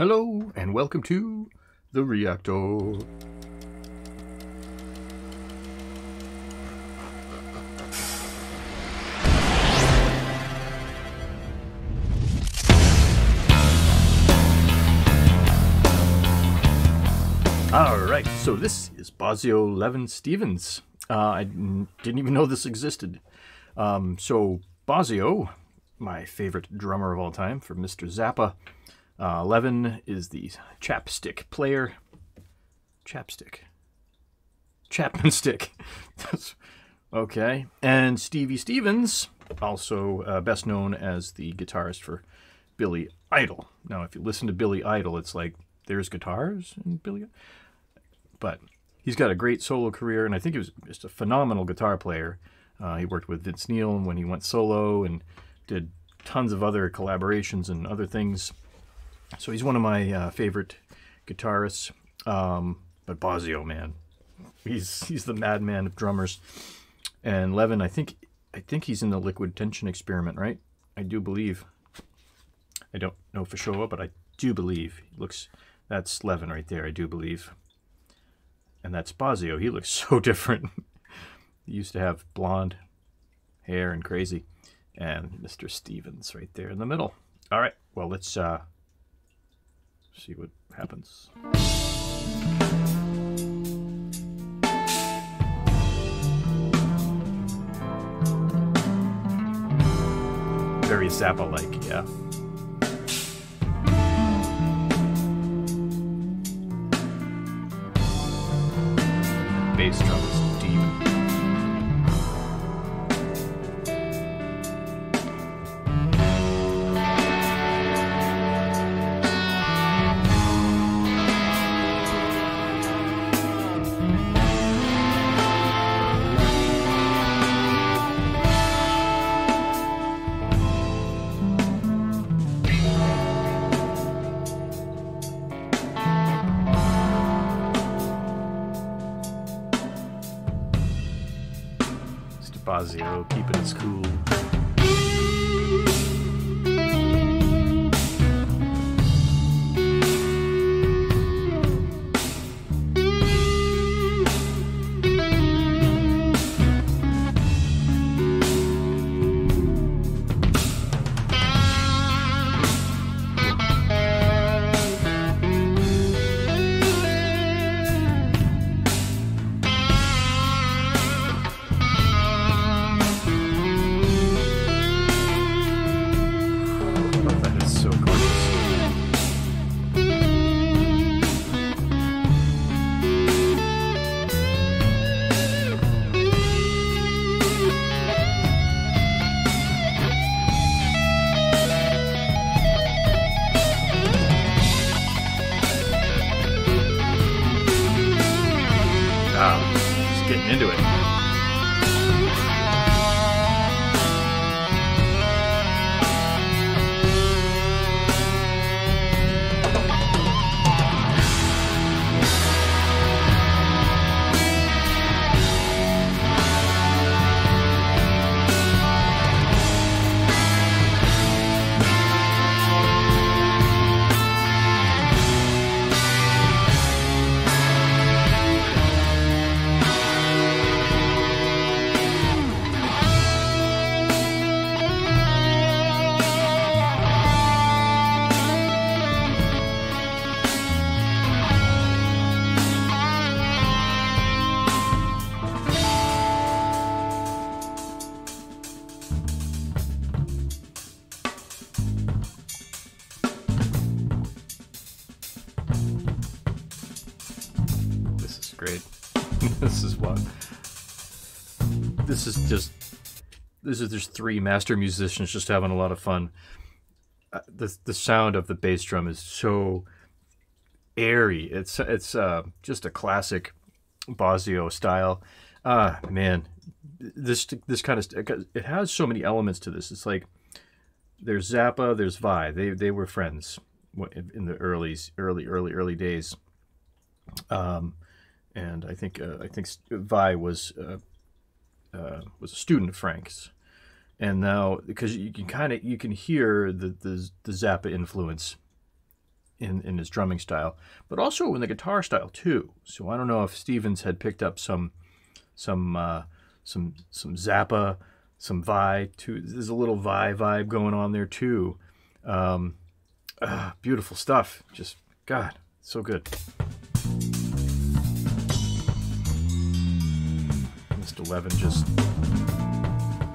Hello and welcome to the reactor. All right, so this is Bozzio Levin Stevens. Uh, I didn't even know this existed. Um, so Bozzio, my favorite drummer of all time, for Mr. Zappa. Uh, Levin is the chapstick player. Chapstick. Chapman stick. okay. And Stevie Stevens, also uh, best known as the guitarist for Billy Idol. Now, if you listen to Billy Idol, it's like there's guitars in Billy. But he's got a great solo career, and I think he was just a phenomenal guitar player. Uh, he worked with Vince Neil when he went solo and did tons of other collaborations and other things. So he's one of my uh, favorite guitarists. Um, but Bozzio, man, he's he's the madman of drummers. And Levin, I think I think he's in the Liquid Tension experiment, right? I do believe. I don't know for sure, but I do believe. He looks that's Levin right there. I do believe. And that's Bozzio. He looks so different. he used to have blonde hair and crazy. And Mr. Stevens right there in the middle. All right. Well, let's uh, see what happens. Very Zappa-like, yeah. Keeping it cool. This is just. This is just three master musicians just having a lot of fun. Uh, the the sound of the bass drum is so airy. It's it's uh, just a classic Bozzio style. Ah man, this this kind of it has so many elements to this. It's like there's Zappa, there's Vai. They they were friends in the early early early early days. Um, and I think uh, I think Vai was uh, uh, was a student of Frank's, and now because you can kind of you can hear the, the the Zappa influence in, in his drumming style, but also in the guitar style too. So I don't know if Stevens had picked up some some uh, some some Zappa, some Vai too. There's a little Vai vibe going on there too. Um, uh, beautiful stuff. Just God, so good. Mr. Levin just,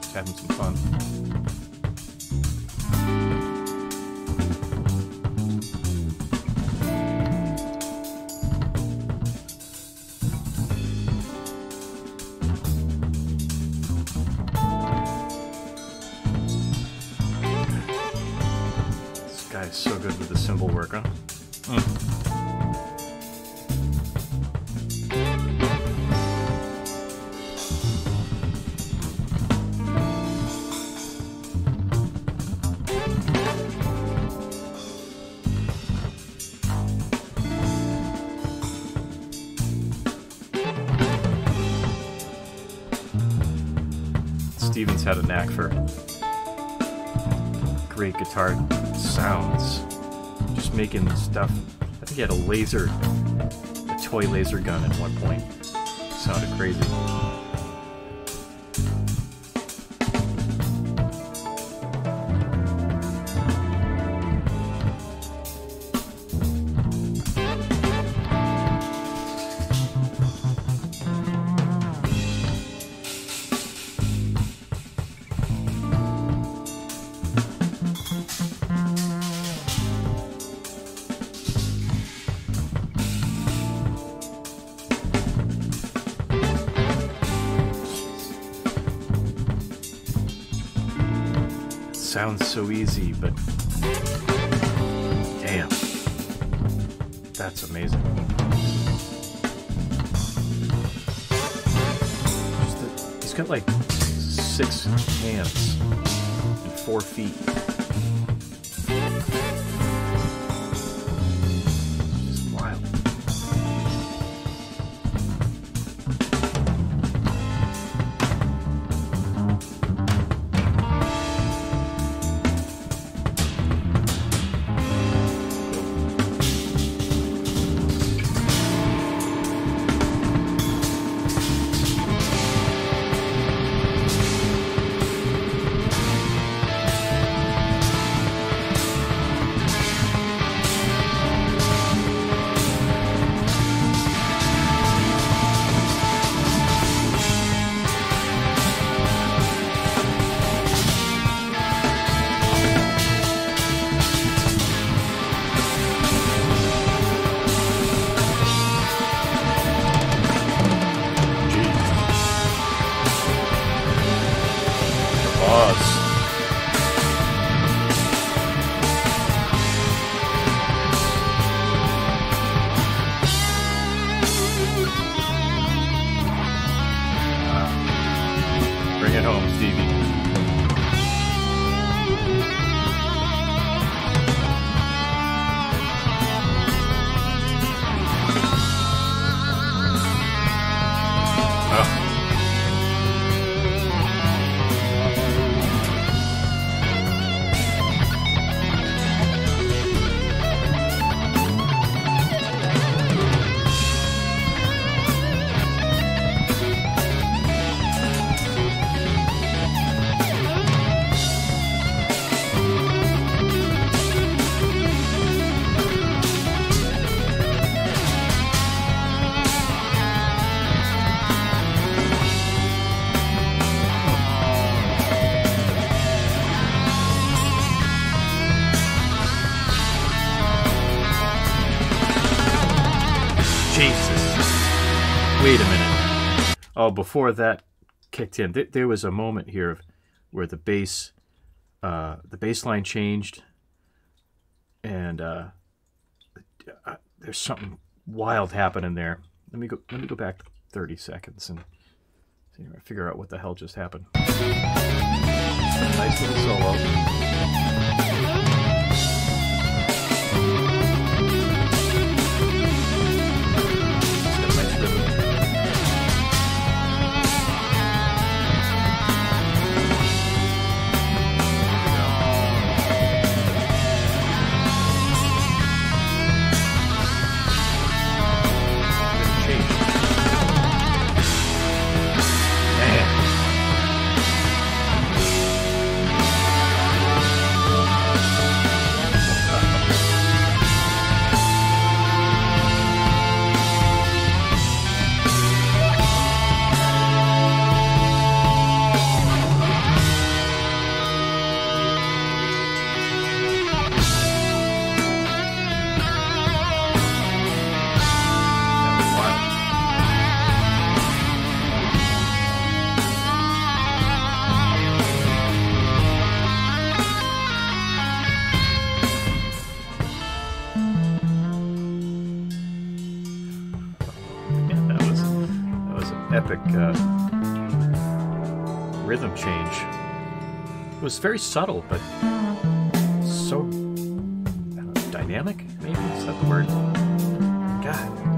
just having some fun. So good with the cymbal work, huh? Hmm. Stevens had a knack for great guitar sounds. Just making stuff. I think he had a laser, a toy laser gun at one point. Sounded crazy. Sounds so easy, but damn, that's amazing. He's got like six hands and four feet. Wait a minute. Oh, before that kicked in, there, there was a moment here of- where the bass, uh, the bass line changed, and uh, uh, there's something wild happening there. Let me go. Let me go back 30 seconds and see, figure out what the hell just happened. Nice little solo. Epic uh, rhythm change. It was very subtle, but so uh, dynamic, maybe? Is that the word? God.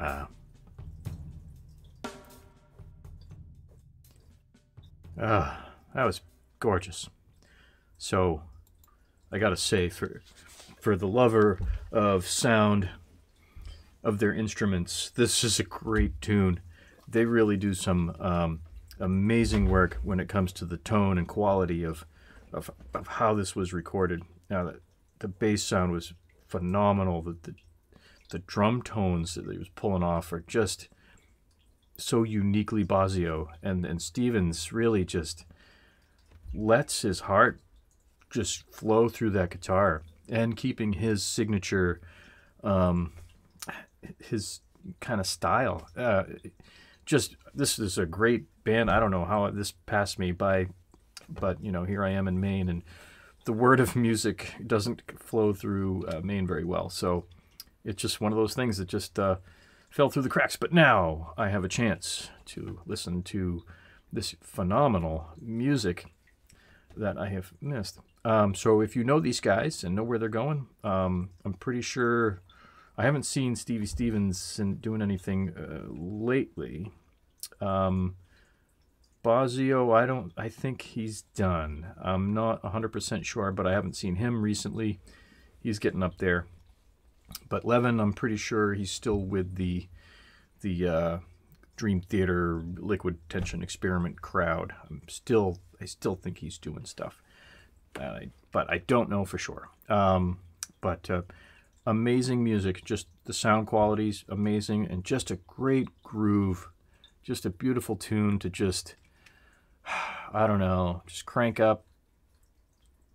Wow. Ah, that was gorgeous. So, I gotta say, for for the lover of sound of their instruments, this is a great tune. They really do some um, amazing work when it comes to the tone and quality of of, of how this was recorded. Now, the, the bass sound was phenomenal. The, the the drum tones that he was pulling off are just so uniquely Bozzio, and and Stevens really just lets his heart just flow through that guitar, and keeping his signature, um, his kind of style. Uh, just this is a great band. I don't know how this passed me by, but you know here I am in Maine, and the word of music doesn't flow through uh, Maine very well, so it's just one of those things that just uh, fell through the cracks. But now I have a chance to listen to this phenomenal music that I have missed. Um, so if you know these guys and know where they're going, um, I'm pretty sure I haven't seen Stevie Stevens doing anything uh, lately. Um, Bozzio, I don't. I think he's done. I'm not 100% sure, but I haven't seen him recently. He's getting up there. But Levin, I'm pretty sure he's still with the the uh, Dream Theater Liquid Tension Experiment crowd. I'm still, I still think he's doing stuff, uh, but I don't know for sure. Um, but uh, amazing music, just the sound quality's amazing, and just a great groove, just a beautiful tune to just, I don't know, just crank up.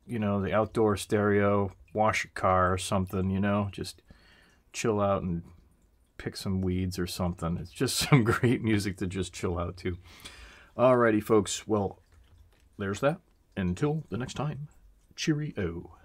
You know, the outdoor stereo, wash your car or something. You know, just chill out and pick some weeds or something. It's just some great music to just chill out to. Alrighty, folks. Well, there's that. Until the next time, cheerio.